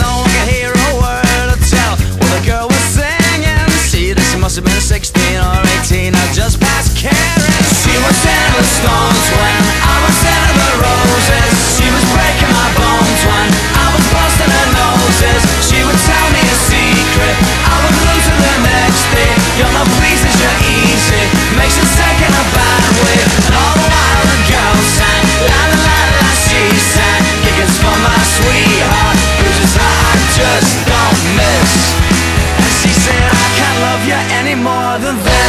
no one can hear a word tell. The girl was singing. See, this must have been 16 or 18. Just. She was the stones when I was the roses. She was breaking my bones when I was busting her noses. She would tell me a secret. I the next day. You're you're easy. Makes it more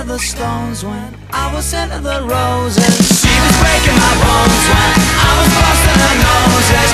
Into the stones when I was into the roses. She was breaking my bones when I was busting her noses.